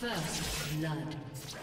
First blood.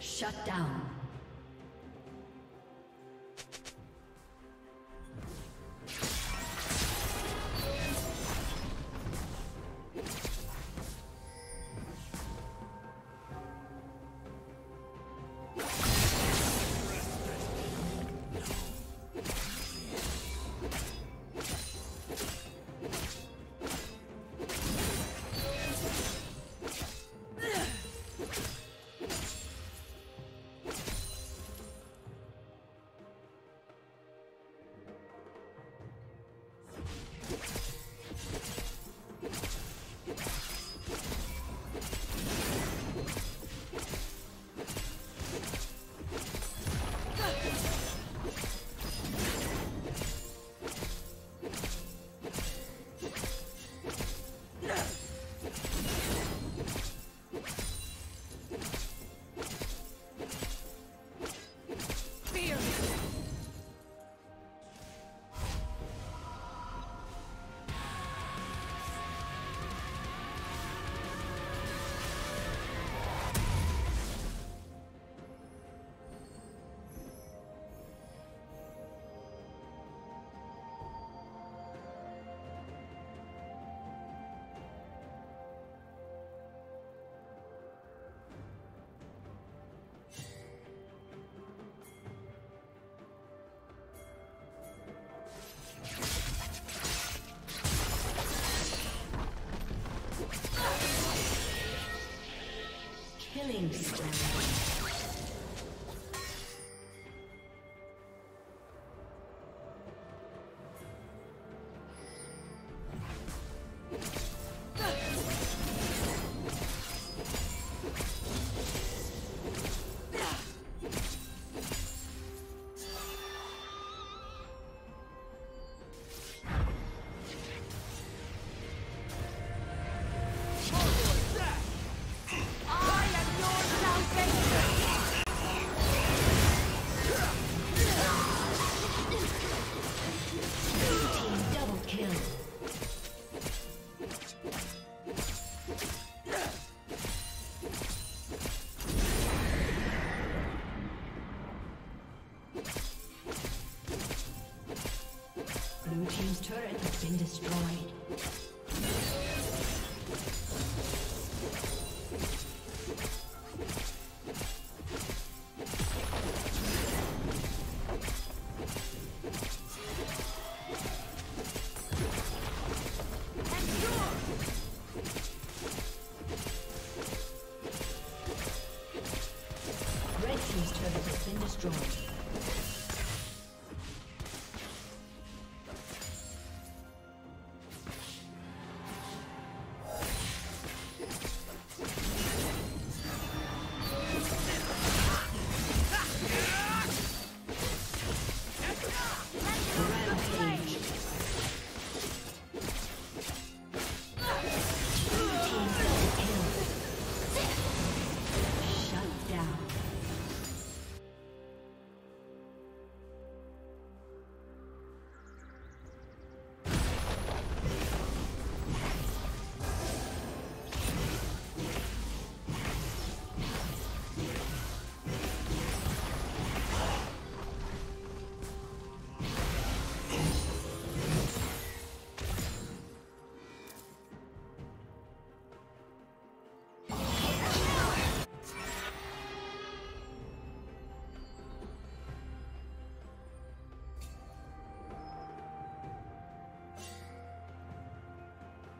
Shut down. Killing spree.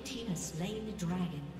Blue team slain the dragon.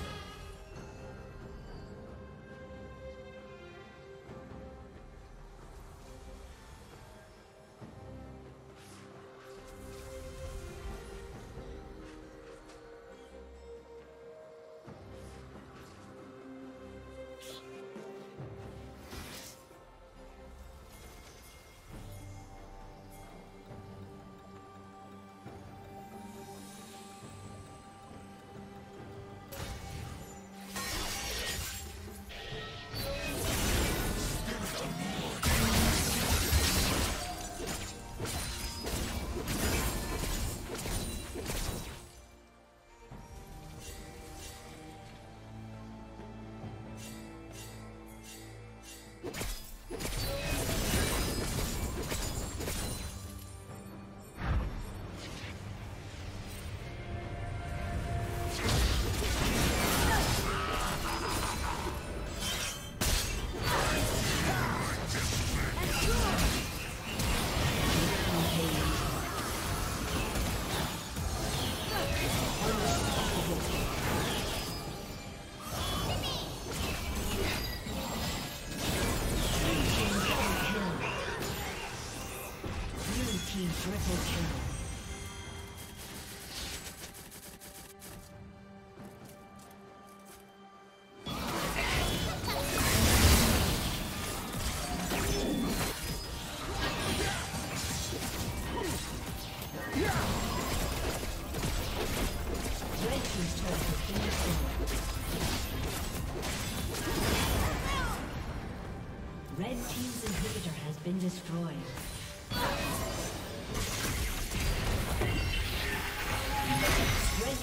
Team triple kill.